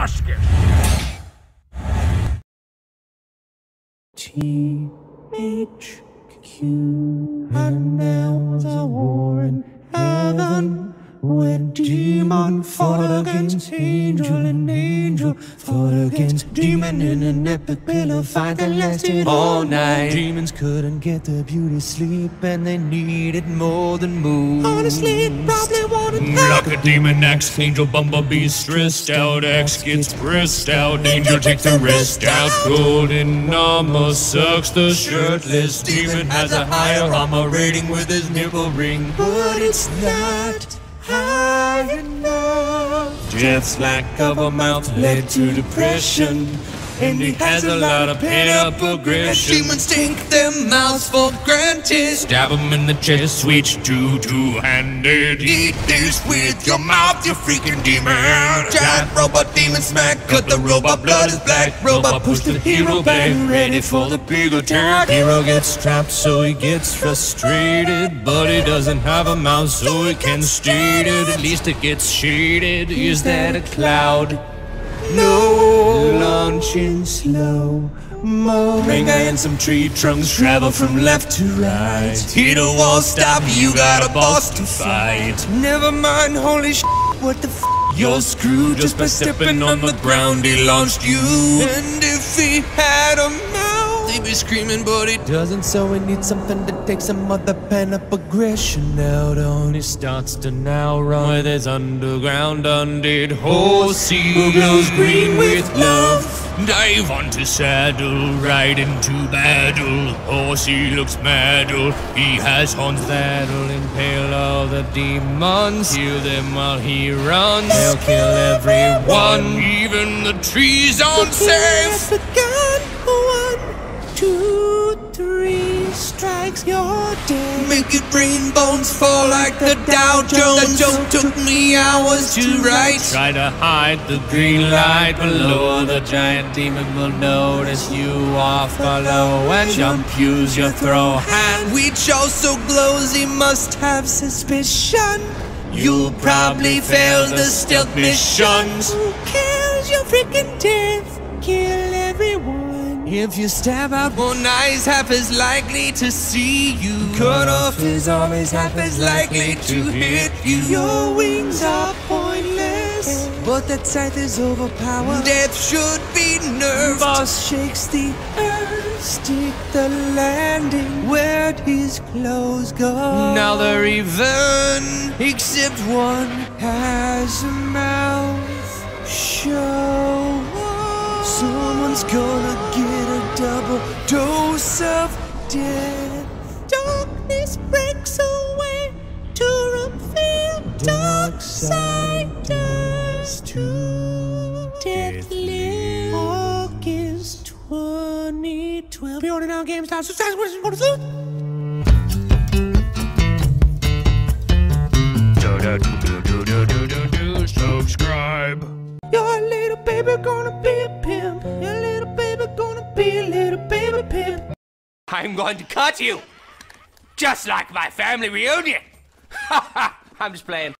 basket. T H Q and was a war in heaven when demon fought against angel and angel fought against demon in an epic pillow fight that lasted all night. Demons couldn't get their beauty sleep and they needed more than moon. Honestly, it probably wanted mm, Like a demon X, Angel Bumblebee stressed out. X gets pressed out. Angel takes the rest out. Golden armor sucks the shirtless. Demon has a higher armor rating with his nipple ring. but it's not Jeff's lack of a mouth led to depression. And he has a lot of pent-up aggression. Demons take their mouths for granted. Stab him in the chest, switch to two-handed. Eat this with your mouth, you freaking demon. Giant robot demon smack, cut the robot blood is black. Robot push the hero back, ready for the big attack. Hero gets trapped, so he gets frustrated. But he doesn't have a mouth, so he can state it. At least it gets shaded. Is that a cloud? No, launching slow. Mo Ring and some tree trunks travel from left to right. Hit a wall, stop, you got a boss to fight. Never mind, holy sh! What the f? You're screwed just by stepping on the ground. He launched you. And if he had a mouth, he'd be screaming, but he doesn't. So he needs something to take some other pen up aggression out on. He starts to now run with his underground undead horsey who glows green with love. Dive onto saddle, ride into battle. Horsey looks maddle. He has horns that'll impale all the demons. Heal them while he runs. He'll kill everyone, even the trees aren't safe. Strikes, you're dead. Make it rain bones fall like the Dow Jones. That joke took me hours to write. Try to hide the green light below. The giant demon will notice you off below and jump. Use your throw hand. Which also glows, he must have suspicion. You'll probably fail the stealth missions. Who cares? You're freaking death. Kill everyone. If you stab out one eye, half as likely to see you. Cut off his arm, he's half as likely to hit you. Your wings are pointless, but that scythe is overpowered. Death should be nerfed. Boss shakes the earth, stick the landing Where'd his clothes go. Now they're even, except one has a mouth. Show. Someone's gonna get a double dose of death. Darkness breaks away to reveal dark side does too. Death lives. August 2012. Pre-order now, GameStop. Subscribe, question, go to sleep. Subscribe. Your little baby gonna be I'm going to cut you! Just like my family reunion! Ha ha! I'm just playing.